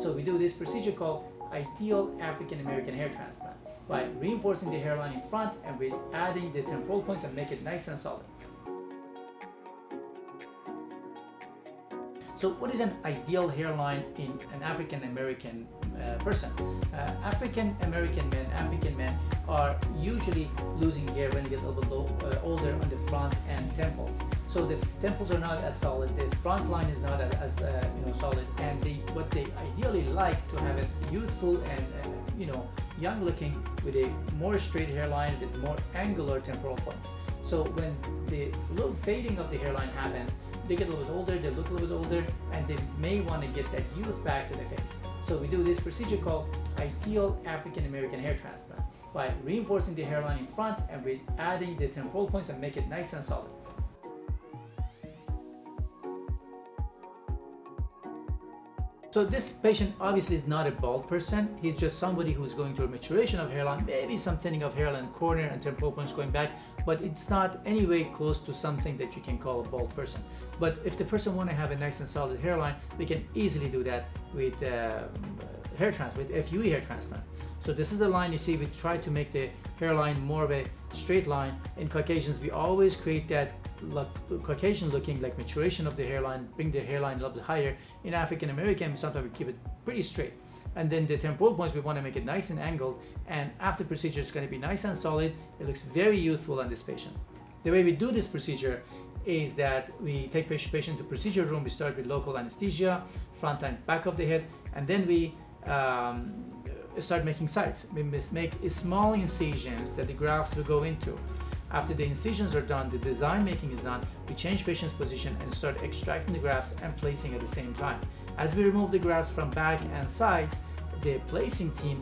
So we do this procedure called ideal African American hair transplant by reinforcing the hairline in front and with adding the temporal points and make it nice and solid. So what is an ideal hairline in an African American uh, person? Uh, African American men, African men are usually losing hair when they get a little low, uh, older on the front and temples. So the temples are not as solid, the front line is not as uh, you know solid, and they what they ideally like to have it youthful and uh, you know young looking with a more straight hairline with more angular temporal points. So when the little fading of the hairline happens, they get a little bit older, they look a little bit older, and they may want to get that youth back to the face. So we do this procedure called ideal African American hair transplant by reinforcing the hairline in front and with adding the temporal points and make it nice and solid. So this patient obviously is not a bald person. He's just somebody who's going through a maturation of hairline, maybe some thinning of hairline corner and temporal points going back, but it's not anyway close to something that you can call a bald person. But if the person want to have a nice and solid hairline, we can easily do that with uh, hair transplant, with FUE hair transplant. So this is the line you see, we try to make the hairline more of a straight line. In Caucasians, we always create that look, Caucasian looking like maturation of the hairline, bring the hairline a little bit higher. In African American, sometimes we keep it pretty straight. And then the temporal points, we want to make it nice and angled. And after procedure, it's going to be nice and solid. It looks very youthful on this patient. The way we do this procedure is that we take patient to procedure room. We start with local anesthesia, front and back of the head, and then we um, start making sites. We make small incisions that the grafts will go into. After the incisions are done, the design making is done, we change patient's position and start extracting the grafts and placing at the same time. As we remove the grafts from back and sides, the placing team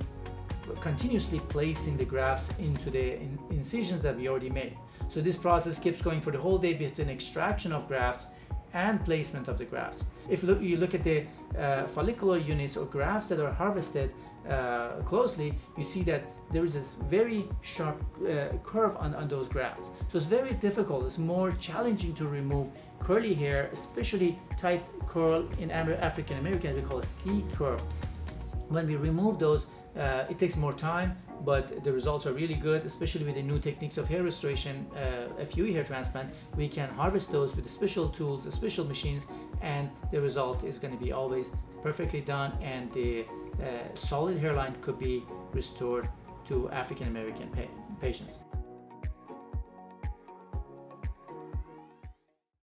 continuously placing the grafts into the in incisions that we already made. So this process keeps going for the whole day between extraction of grafts and placement of the grafts. If you look at the uh, follicular units or grafts that are harvested uh, closely, you see that there is this very sharp uh, curve on, on those grafts. So it's very difficult, it's more challenging to remove curly hair, especially tight curl in African American, we call a C curve. When we remove those, uh, it takes more time, but the results are really good, especially with the new techniques of hair restoration, uh, FUE hair transplant. We can harvest those with special tools, special machines, and the result is going to be always perfectly done, and the uh, solid hairline could be restored to African American pa patients.